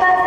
番